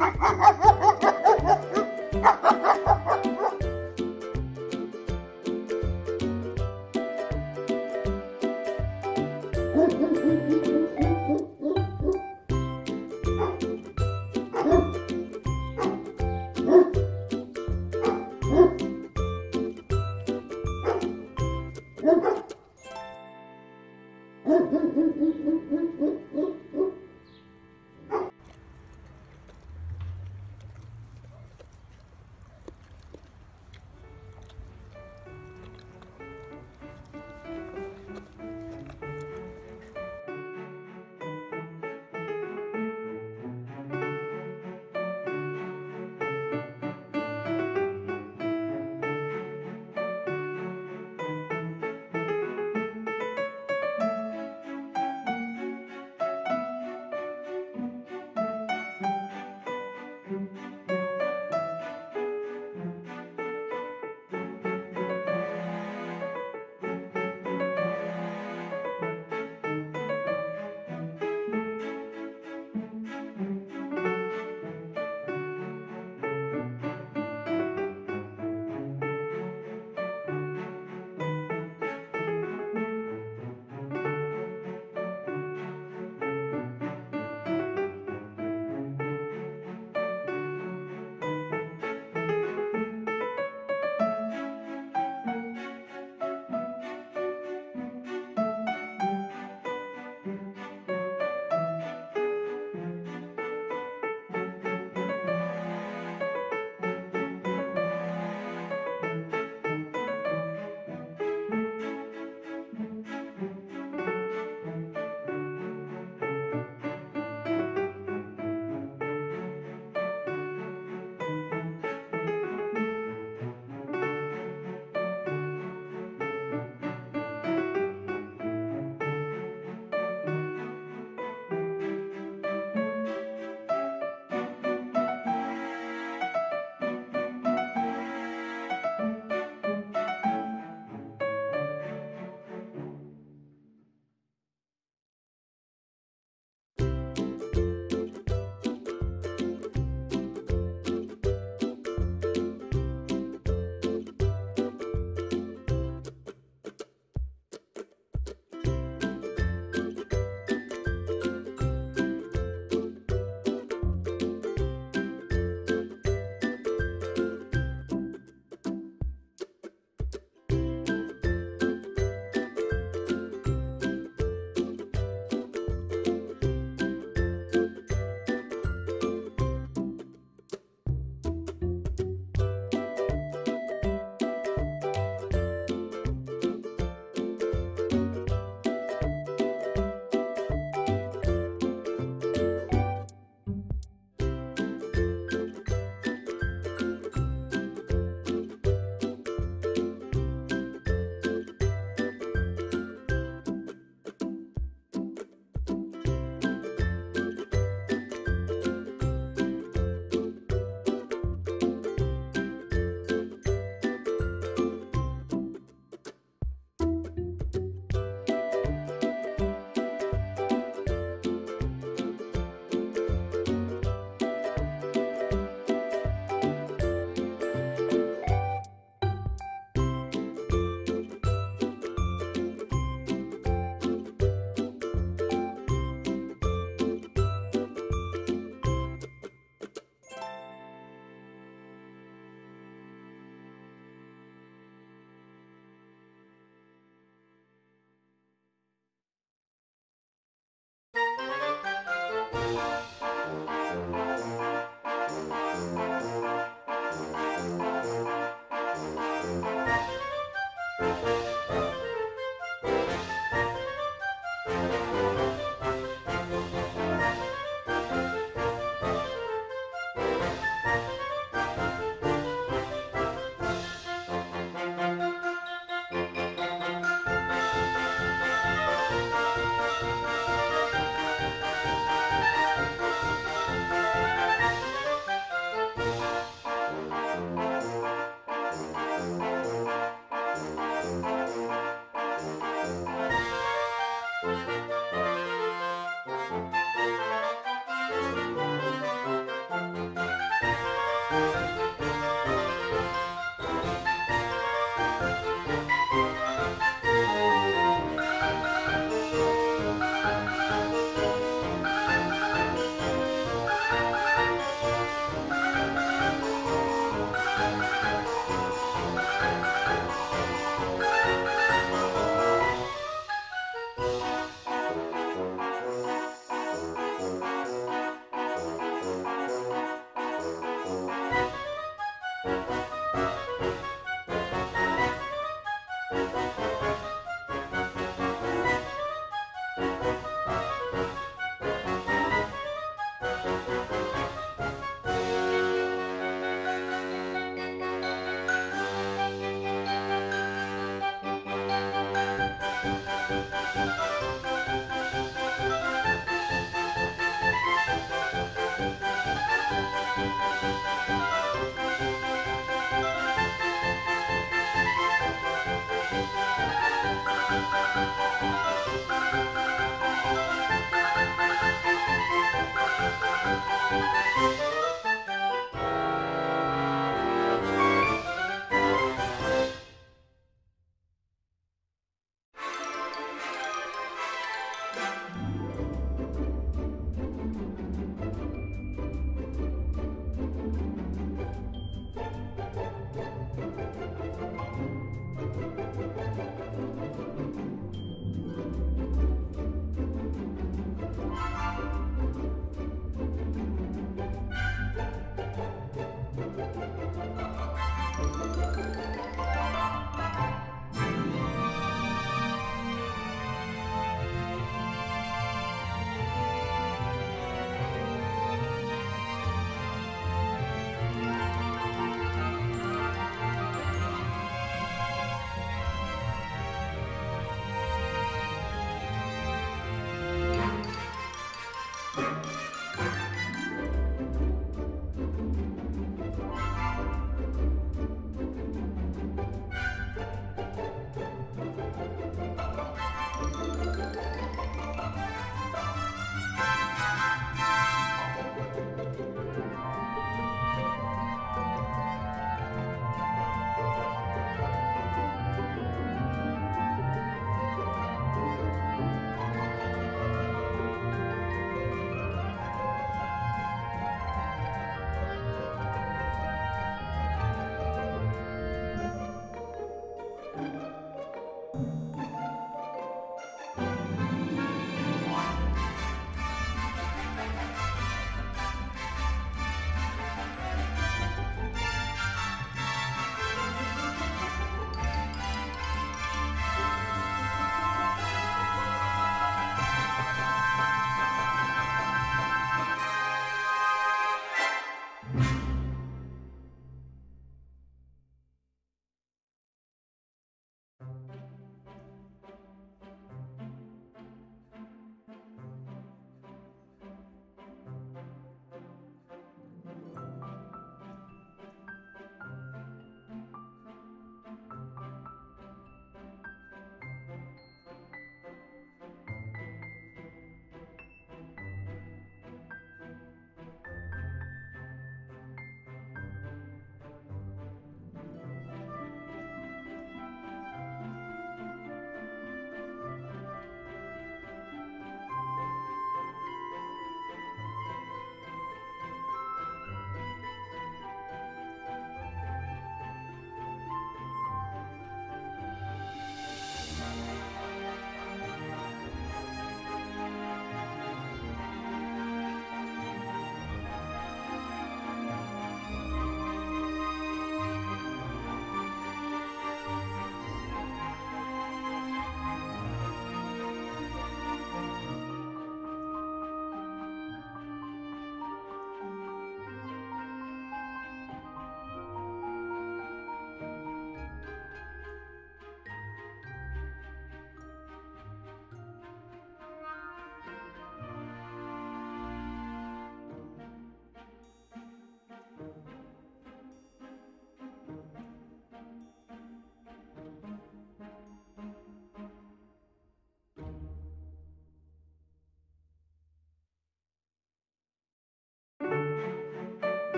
Ha ha ha ha!